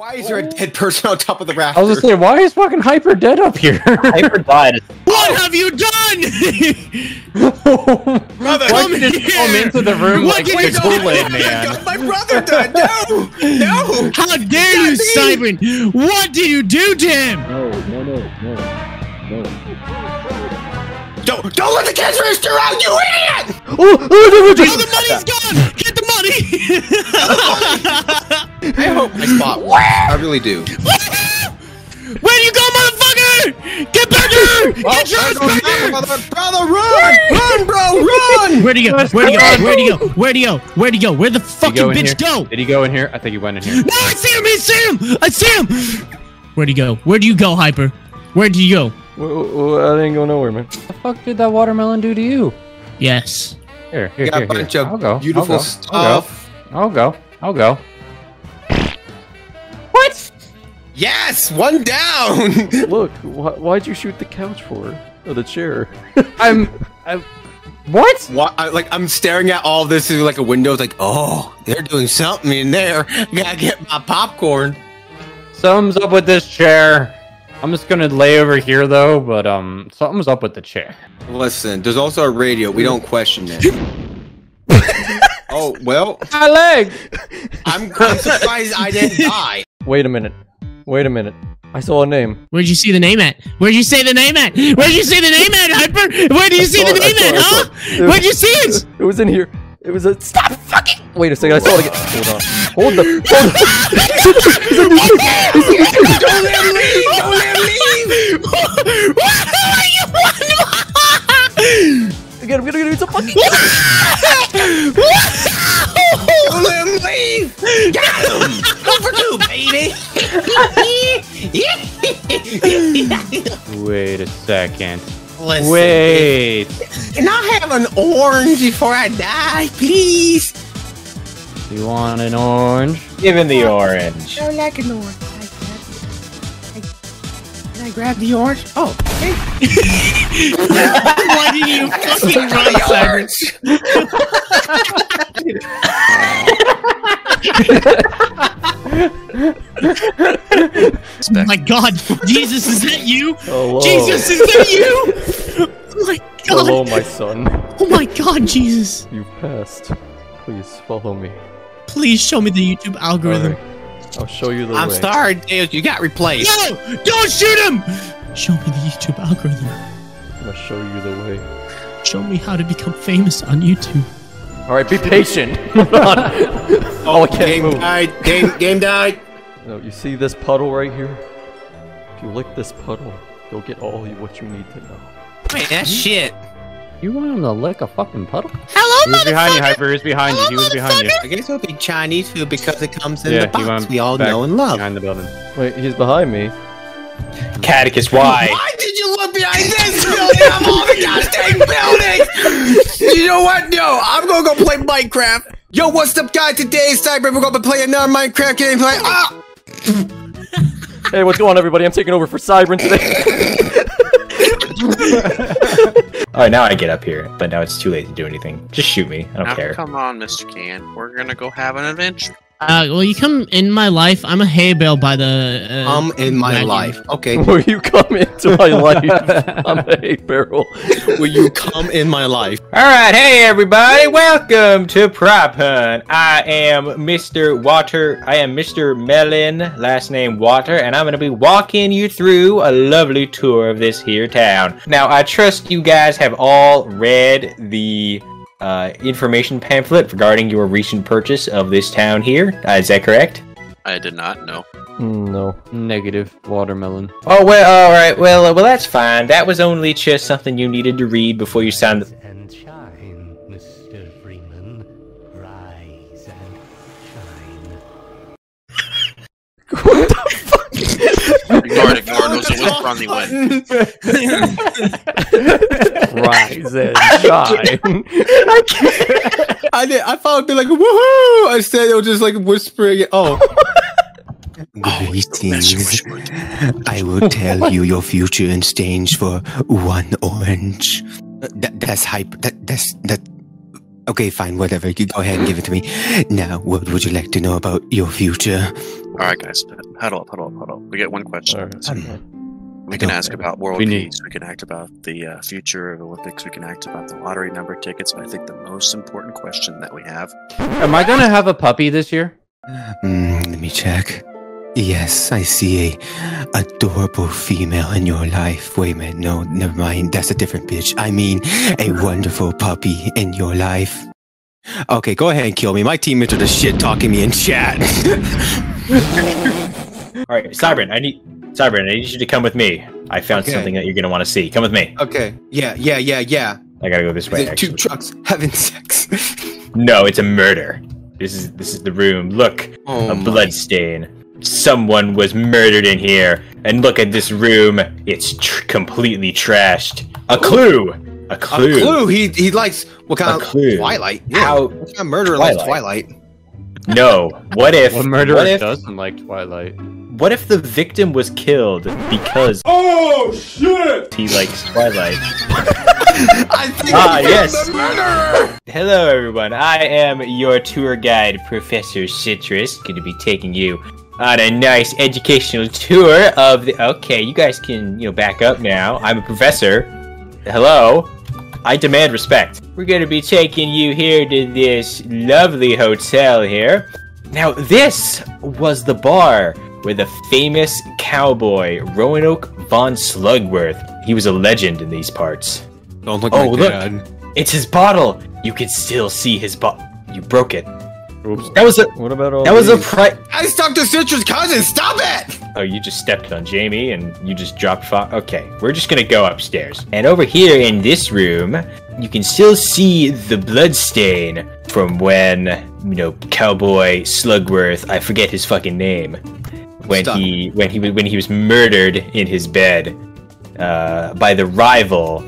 Why is there a dead person on top of the raft? I was just saying, why is fucking Hyper dead up here? Hyper died. What have you done? Brother, Why Come did you just come here. into the room What like the you do? Kool-Aid man? My brother died. No, no. How dare you, Simon? What did you do to him? No, no, no, no, no. Don't don't let the kids register out, you idiot! Oh, oh, no, no, Oh, just- the money's gone! Get the money! I hope I spot one. I really do. Where do you go, motherfucker? Get back here! Get your ass back here! brother, brother, run! Run, bro, run! Where'd he go? Where'd he go? Where'd he go? Where'd he go? Where'd he go? Where'd the Did he fucking go bitch here? go? Did he go in here? I think he went in here. No, I see him! I see him! I see him! Where'd he go? Where'd you go, Hyper? Where'd you go? Well, well, I didn't go nowhere, man. What the fuck did that watermelon do to you? Yes. Here, here, You got here, a bunch here. of I'll go. beautiful I'll go. stuff. I'll go. I'll go. What? Yes, one down. Look, wh- why'd you shoot the couch for? Or the chair? I'm. I'm. What? what? I, like I'm staring at all this through like a window. It's like, oh, they're doing something in there. Gotta get my popcorn. Something's up with this chair. I'm just gonna lay over here though, but um, something's up with the chair. Listen, there's also a radio. We don't question it. oh well, My leg. I'm, I'm surprised I didn't die. Wait a minute. Wait a minute. I saw a name. Where'd you see the name at? Where'd you say the name at? Where'd you see the name at, Hyper? Where did you see the it, name saw at, huh? it. Where'd you see it? It was in here. It was a. Stop fucking. Wait a second. I saw it again. Hold on. Hold the. Hold Don't second. Listen, Wait. Can I have an orange before I die, please? You want an orange? Give him the oh, orange. I like an orange. Can I grab the orange? Oh, hey. Why did you fucking run, Simon? Oh my god, Jesus, is that you? Hello. Jesus, is that you? Oh, oh my god. Hello, god. my son. Oh my god, Jesus. You've passed. Please follow me. Please show me the YouTube algorithm. Alright. I'll show you the way. I'm way. sorry, Dale. You got replaced. No! Don't shoot him! Show me the YouTube algorithm. I'm gonna show you the way. Show me how to become famous on YouTube. All right, be patient. Hold on. Oh, oh, I can't Game move. died. Game, game died. No, you see this puddle right here? If you lick this puddle, you'll get all you- what you need to know. Wait, that shit. You want him to lick a fucking puddle? Hello, He was behind you! Hyper. He was behind you. He was behind you. I guess it'll be Chinese food because it comes in Yeah, the he box we all know and love. behind the building. Wait, he's behind me. Kadicus, why? Why did you look behind this building? I'm all the goddamn buildings. You know what? Yo, I'm gonna go play Minecraft. Yo, what's up, guys? Today is Cyber. We're gonna be playing another Minecraft gameplay. Ah! Hey, what's going on, everybody? I'm taking over for Cybren today. All right, now I get up here, but now it's too late to do anything. Just shoot me. I don't Now, care. come on, Mr. Can. We're gonna go have an adventure. Uh, well, you come in my life. I'm a hay bale by the. Uh, I'm in my wagon. life. Okay. Will you come into my life? I'm a hay barrel. Will you come in my life? All right, hey everybody, welcome to Prop Hunt. I am Mr. Water. I am Mr. Melon, last name Water, and I'm gonna be walking you through a lovely tour of this here town. Now, I trust you guys have all read the uh, information pamphlet regarding your recent purchase of this town here. Uh, is that correct? I did not know. Mm, No. Negative watermelon. Oh well, all right. Well, uh, well, that's fine. That was only just something you needed to read before you signed. The- and shine, Mr. Freeman. Rise and shine. Ignore it, ignore it. It was a whisper on the wind. Rise and shine. I did. I thought it'd be like woohoo. Instead, it was just like whispering. Oh. Greetings. I will tell you your future in exchange for one orange. Uh, that, that's hype. That, that's that. Okay, fine, whatever. You go ahead and give it to me. Now, what would you like to know about your future? All right, guys, huddle up, huddle up, huddle up. We get one question. Alright. We can ask about world We need- peace. We can act about the uh, future of Olympics. We can act about the lottery number tickets. But I think the most important question that we have Am I gonna have a puppy this year? Mm, let me check. Yes, I see a adorable female in your life. Wait a minute, no, never mind. That's a different bitch. I mean, a wonderful puppy in your life. Okay, go ahead and kill me. My teammates are the shit talking me in chat. All right, Cybren, I need Cybren, I need you to come with me. I found Okay. something that you're gonna want to see. Come with me. okay, yeah, yeah, yeah, yeah. I gotta go this way. The two trucks having sex. No, it's a murder. This is this is the room. Look, Oh a blood stain. Someone was murdered in here. And look at this room. It's tr- completely trashed. A clue. A A clue. clue. He he likes what kind A of clue. Twilight? Yeah. How- What kind of murderer likes Twilight. Twilight? No. What if? What murderer what if, doesn't like Twilight? What if the victim was killed because oh shit he likes Twilight? I think Ah, he yes. the murderer. Hello, everyone. I am your tour guide, Professor Citrus. Going to be taking you on a nice educational tour of the. Okay, you guys can you know back up now. I'm a professor. Hello. I demand respect. We're going to be taking you here to this lovely hotel here. Now, this was the bar where the famous cowboy Roanoke von Slugworth. He was a legend in these parts. Don't look Oh, like look. that. It's his bottle. You can still see his bottle. You broke it. Oops. That was a What about all that was a these? pri- I stuck to Citrus cousin. Stop it! Oh, you just stepped on Jamie and you just dropped fi- Okay, we're just gonna go upstairs. And over here in this room, you can still see the blood stain from when, you know, Cowboy Slugworth, I forget his fucking name, when Stop. he when he was when he was murdered in his bed uh, by the rival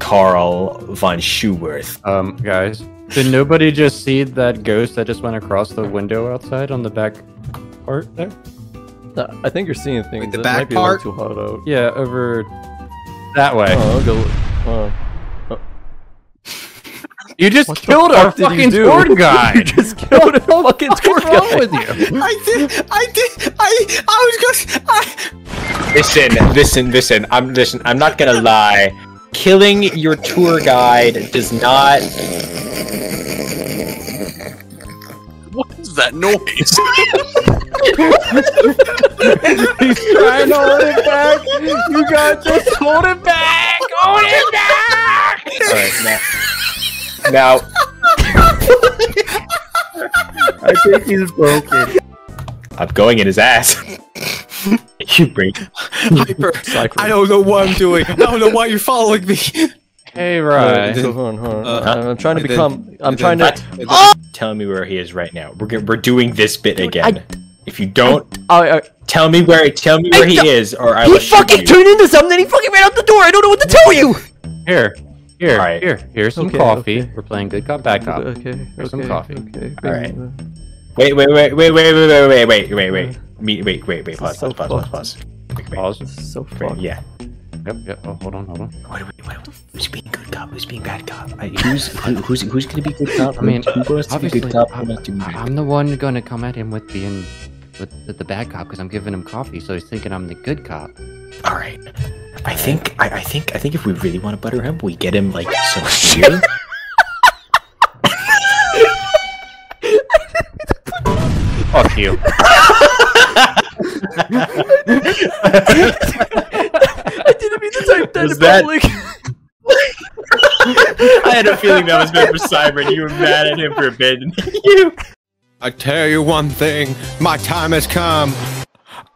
Carl von Schuworth. Um, guys, did nobody just see that ghost that just went across the window outside on the back part there? Nah, I think you're seeing things. the it back might be part? a too hot out. Yeah, over that way. Oh, I'll go. Oh. You just What killed our fuck did you fucking tour guide. you just killed a fucking tour What's wrong guide. with you? I did. I did. I. I was gonna. I. Listen, listen, listen. I'm listen. I'm not gonna lie. Killing your tour guide does not. What is that noise? He's trying to hold it back. You got just hold it back. Hold it back. All right, now. Now, I think he's broken. I'm going in his ass. you break. Hyper. Cycling. I don't know what I'm doing. I don't know why you're following me. Hey, Uh, right. so hold on, hold on. Uh, I'm trying to and then- become. I'm trying then- to. Tell me where he is right now. We're we're doing this bit again. If you don't, I, I, tell me where tell me where he is, or I He will fucking you. turned into something. And he fucking ran out the door. I don't know what to tell you. Here, here, Alright. here. Here's some Okay, coffee. okay. We're playing good cop, bad cop. okay. Here's some coffee. Okay. All right. Wait, wait, wait, wait, wait, wait, wait, wait, wait, wait, wait. Me, wait, wait, wait. Pause, So pause, pause, pause, pause. Wait, wait, Pause. This is so wait, fucked. Yeah. Yep, yep. Oh, hold on, hold on. What do we, what, who's being good cop? Who's being bad cop? I, who's who, who's who's gonna be good cop? I mean, who wants to be obviously, good cop? I'm, wants to be bad cop? I'm the one gonna come at him with being with, with the bad cop because I'm giving him coffee, so he's thinking I'm the good cop. All right. I think I, I think I think if we really want to butter him, we get him like so here. Fuck you. I didn't mean to type that Was in that- public. I had a feeling that was meant for Cyber, and you were mad at him for abandoning you. I tell you one thing. My time has come.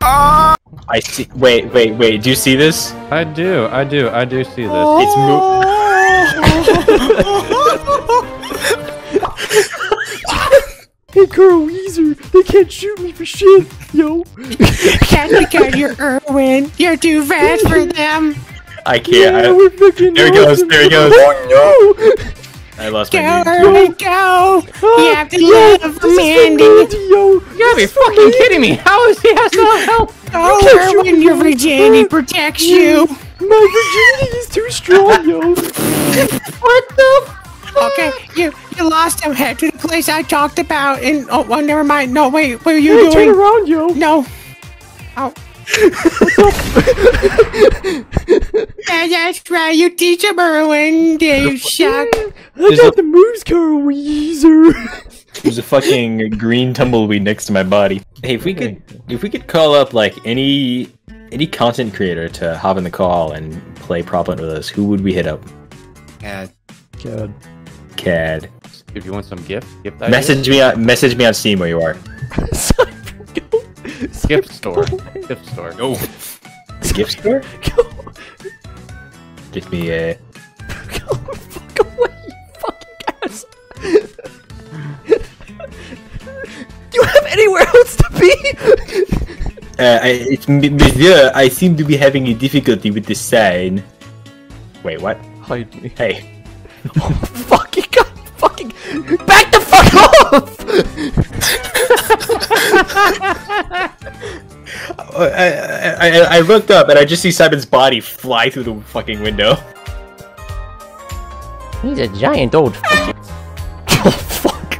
I see. Wait, wait, wait. Do you see this? I do, I do, I do see this. It's mo- hey, Carl Wheezer, they can't shoot me for shit, yo. Because you're Erwin. You're too fast for them. I can't. Yeah, I, we're fucking there he goes, awesome. there he goes. Oh no! I lost Go, my mute. Erwin, go. Oh, you have to Yo, love this is Mandy. Mandy, yo. You gotta be fucking kidding me! How is he has no help? Oh, can't shoot Erwin, me. your virginity protects you. My virginity is too strong, yo. What the? Okay, you get lost him. head to the place I talked about. And oh, well, never mind. No, wait. What are you Hey, turn doing? around, yo. No. Oh. yeah, that's right. You teach him Merlin. You suck. I There's got the moves, Carl Wheezer. There's a fucking green tumbleweed next to my body. Hey, if we could, if we could call up like any any content creator to hop in the call and play prop hunt with us, who would we hit up? Yeah. God. Cad. If you want some gift, gift ideas, Message me on message me on Steam where you are. Cyber, go. gift store, go gift store. No. Gift store? Go. Get me a. Uh, I, it's, Monsieur, I seem to be having a difficulty with this sign. Wait, what? Hide me. Hey. Oh, fuck, you got fucking. Back the fuck off! I, I, I, I looked up and I just see Simon's body fly through the fucking window. He's a giant old. oh fuck.